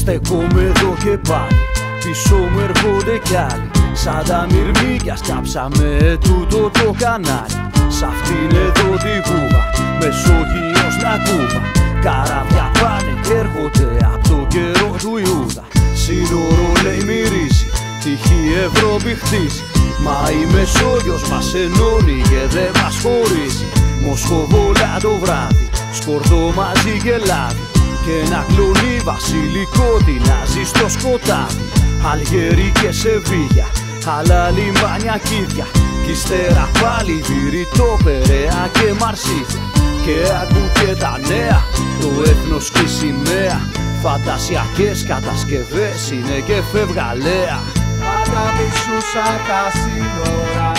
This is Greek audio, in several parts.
Στεκόμαι εδώ και πάλι. Πίσω μου έρχονται κι άλλοι. Σαν τα μυρμήκια σκάψαμε τούτο το κανάλι. Σ' αυτήν εδώ την κούβα Μεσόγειος να κούβα. Καραβιά πάνε και έρχονται από το καιρό του Ιούδα. Σύνορο λέει μυρίζει Τυχή Ευρώπη χτίζει. Μα η Μεσόγειος μας ενώνει και δεν μας χωρίζει. Μοσχοβόλα το βράδυ Σκορδό μαζί και λάδι Και ένα κλονί βασιλικό τεινάζει στο σκοτάδι Αλγερί και Σεβίγια Άλλα λιμπάνια κίδια. Κι ύστερα πάλι βηρητό Περαία και Μαρσίδια. Και ακού και τα νέα Το έθνος και η σημαία. Φαντασιακές κατασκευές είναι και φευγαλέα. Πάντα μισούσα τα σύνορα.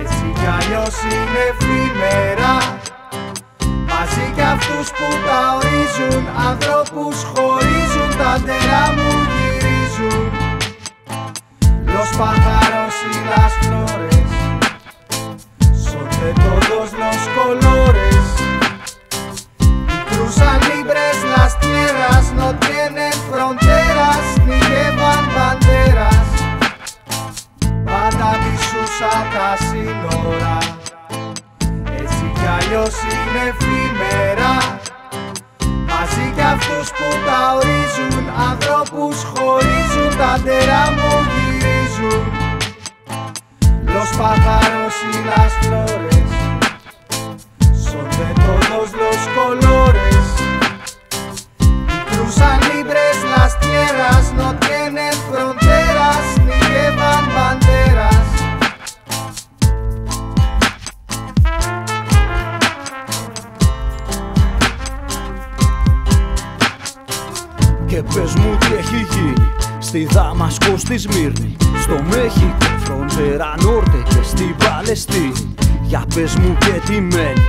Έτσι κι αλλιώς είναι εφήμερα Μαζί κι αυτούς που τα ορίζουν Ανθρώπους χωρίζουν Τα ντερά έχει γίνει Στη Δαμασκό, στη Σμύρνη Στο Μέχικο, φροντέρα Νόρτε και στη Παλαιστίνη. Για πες μου και τι μένει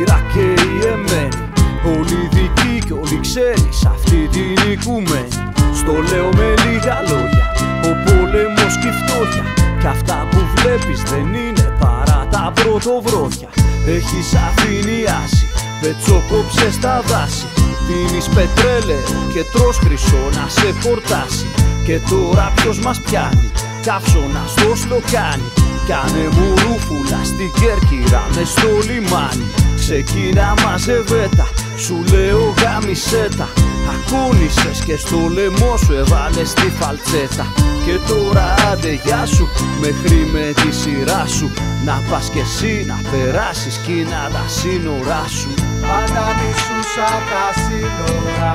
Ιράκ και η Εμένη. Όλοι δικοί και όλοι ξένοι Σ' αυτή την οικουμένη Στο λέω με λίγα λόγια Ο πόλεμος και η φτώχεια. Κι αυτά που βλέπεις δεν είναι παρά τα πρωτοβρόχια Έχεις αφηνιάσει Πετσοκόψε στα δάση. Πίνεις πετρέλαιο και τρως χρυσό να σε φορτάσει. Και τώρα ποιος μας πιάνει Καύσωνα στο σλοκάνι Κάνε μου ρούφουλα στην Κέρκυρα μες στο λιμάνι Ξεκίνα μαζεβέτα Σου λέω γάμισέτα Ακούνησες και στο λαιμό σου έβαλες τη φαλτσέτα. Και τώρα άντε γεια σου. Μέχρι με τη σειρά σου. Να πας κι εσύ να περάσεις Κίνα τα σύνορά σου. Πάντα μισούσα τα σύνορα.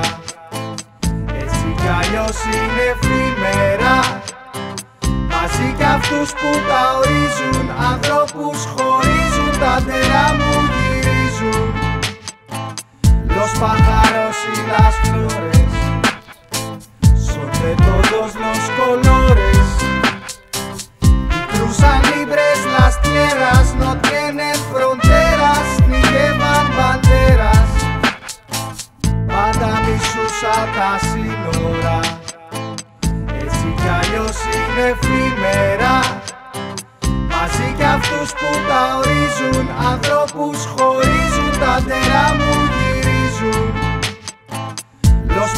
Έτσι κι αλλιώς είναι εφήμερα Μαζί κι αυτούς που τα ορίζουν Ανθρώπους χωρίζουν Τα ντερά μου τα σύνορα Έτσι κι αλλιώς είναι εφήμερα Μαζί κι αυτούς που τα ορίζουν Ανθρώπους χωρίζουν Τα ντερά μου γυρίζουν. Los